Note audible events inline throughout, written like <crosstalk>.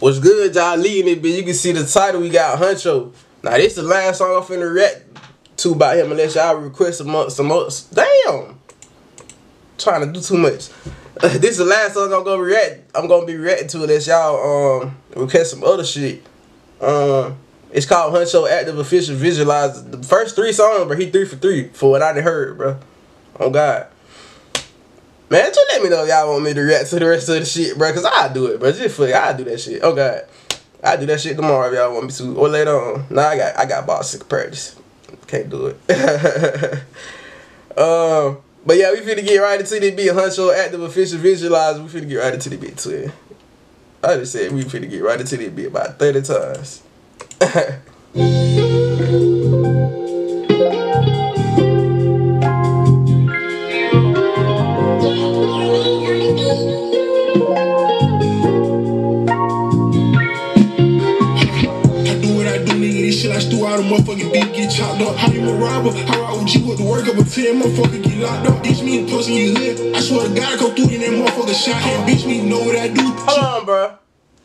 What's good, y'all? Leading it, but you can see the title. We got Hunxho. Now this is the last song I'm finna react to about him, unless y'all request some more, some more. Damn, trying to do too much. <laughs> this is the last song I'm gonna react. I'm gonna be reacting to unless y'all um request some other shit. Um, it's called Hunxho Active Official Visualize. The first three songs, bro, he three for three for what I heard, bro. Oh God. Man, just let me know y'all want me to react to the rest of the shit, bro. Cause I do it, bro. Just you, I do that shit. Oh God, I do that shit tomorrow if y'all want me to, or later on. Nah, I got I got boxing practice. Can't do it. <laughs> um, but yeah, we finna get right into the beat. Hunxho active official visualize. We finna get right into the beat twin. I just said we finna get right into the beat about thirty times. <laughs> motherfucking beat get chopped up. How you a robber? How I OG with the work up a 10 motherfucker get locked up. Bitch me pussy in your hood. I swear to God, I come through in that motherfucker shot. And bitch me know what I do. Hold on, bro.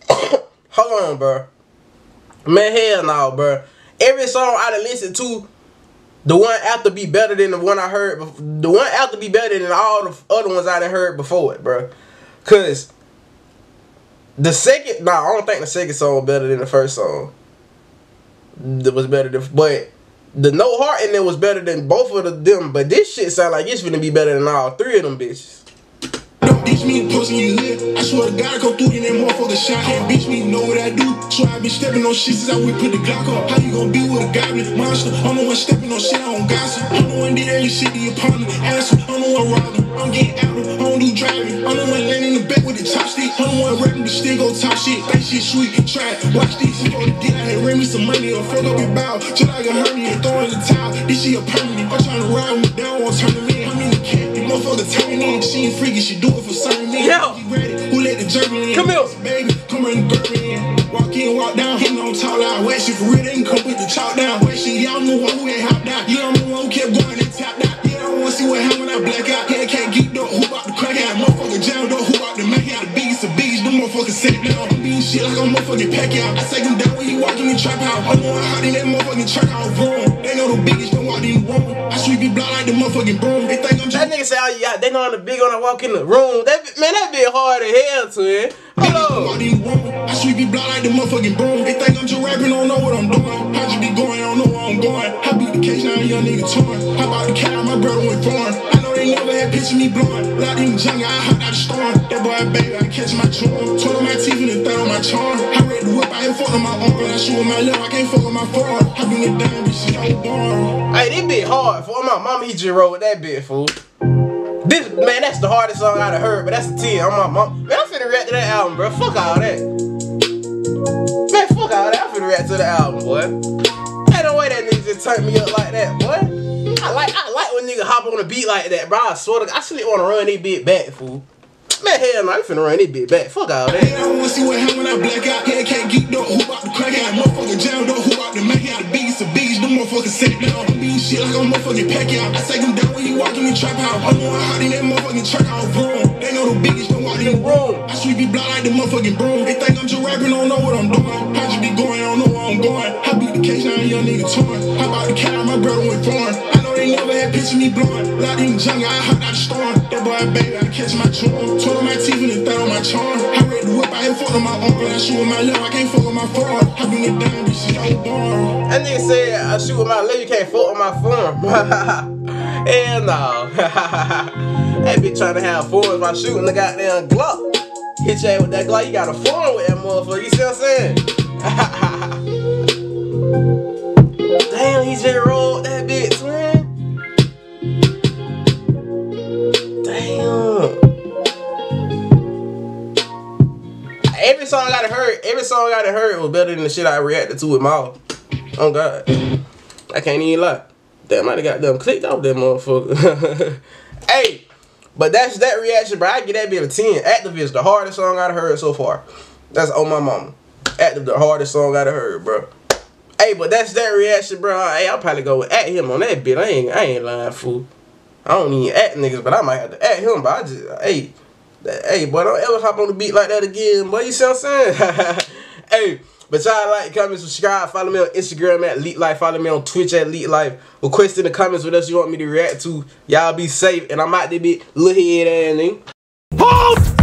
<coughs> Hold on, bro. Man, hell no, bro. Every song I done listened to, the one after be better than the one I heard. The one after be better than all the other ones I done heard before it, bro. Cause the second, nah, I don't think the second song better than the first song that was better than, but the no heart in there was better than both of them. But this shit sound like it's gonna be better than all three of them bitches. Bitch me pussy you I swear to God, I come through in that motherfucker shot. And bitch me know what I do. So I been stepping on shit since I would put the Glock up. How you gonna be with a goblin monster? I'm the one stepping on shit, I don't gossip. I'm the one did every shit the opponent. Answer, I'm the one robbing. I'm getting out of, I don't do driving. I'm the one landing in the back with the top stick. I'm the one rapping the stick on top shit. That shit sweet, try it. Watch this. Before the deal, I had ran me some money or fuck up your bow. Till I got hurt me and throw in the towel. This shit a permanent. I'm trying to ride me down, won't turn me motherfucker turning in. She ain't freaky, she do it for certain me. Yo. Who let the German in? Come here. Baby, come run the girl in. Walk in, walk down. Hitting on talk loud. Wet shit for real, they can come with the chalk down. Wet shit, y'all know who ain't hop down. Yeah, the one who kept going motherfucking out. I take him down when he walk in the trap out. I'm going hot in that motherfucking track out. Wrong. They know the biggest don't walk in the room. I sweep you block like the motherfucking broom. They think I'm just. That nigga say, oh yeah, they know I'm the big on I walk in the room. That man, that be hard as hell to it. Hold on. I sweep you block like the motherfucking broom. They think I'm just rapping, don't know what I'm doing. I just be going, I don't know where I'm going. I beat the case, now a young nigga torn. How about the cat, my brother went foreign. They never had picture me blowing. Locked in the jungle, I hopped out the storm. That boy, baby, I catch my charm. Twirl my teeth and then third on my charm. I read the whip, I ain't fuck on my arm. I shoot with my left, I can't fuck on my forearm. I been it down, bitch, shit, I born. Hey, this bit hard. For my mama, he just wrote that bit, fool. This man, that's the hardest song I'd have heard, but that's a 10 on my mom. Man, I'm finna react to that album, bro. Fuck all that. Man, fuck all that. I'm finna react to the album, boy. Ain't no way that nigga just turned me up like that, boy. I like I like when nigga hop on a beat like that, bro. I swear to I still wanna run this bit back, fool. Man, hell no, I finna run this bit back. Fuck all that. I wanna see what happen when I black out. Head can't geek up. Who about to crack out? Motherfucker jammed up. Who about to make out? The biggest of biggest. The motherfucker sit down. I'm being shit like a motherfucking pack out. I take him down when he walk in the trap out. I'm going hot in that motherfucking track out. Vroom. They know the biggest. Don't walk in the room. I sweep you block like the motherfucking broom. They think I'm just rapping. Don't know what I'm doing. I just be going. I don't know where I'm going. I beat the case. Now a young nigga torn. How about the cat? My brother went foreign. I know they never had me blowing. In the jungle. I out the storm. That boy, baby, I catch my charm. Twirl my teeth and then third on my charm. I read the whip. I ain't fuck on my arm. I shoot with my left. I can't fuck on my forearm. I been it down. Bitch, shit, I born. That nigga said I shoot with my left. You can't fuck with my form. <laughs> Hell no. <laughs> that bitch trying to have forms by shooting the goddamn Glock. Hit you with that Glock, you got a form with that motherfucker. You see what I'm saying? <laughs> Damn, he just I heard was better than the shit I reacted to with Mal. Oh God. I can't even lie. That might have got them clicked off that motherfucker. <laughs> hey, but that's that reaction, bro. I get that bit a 10. Activist, the hardest song I've heard so far. That's on my mama. Active, the hardest song I've heard, bro. Hey, but that's that reaction, bro. Hey, I'll probably go at him on that bit. I ain't, I ain't lying, fool. I don't even at niggas, but I might have to at him. But I just, hey, hey, boy, don't ever hop on the beat like that again, boy. You see what I'm saying? <laughs> Hey, but y'all like, comment, subscribe, follow me on Instagram at Elite Life, follow me on Twitch at Elite Life. Request in the comments what else you want me to react to. Y'all be safe, and I'm out there bit little head and nigga.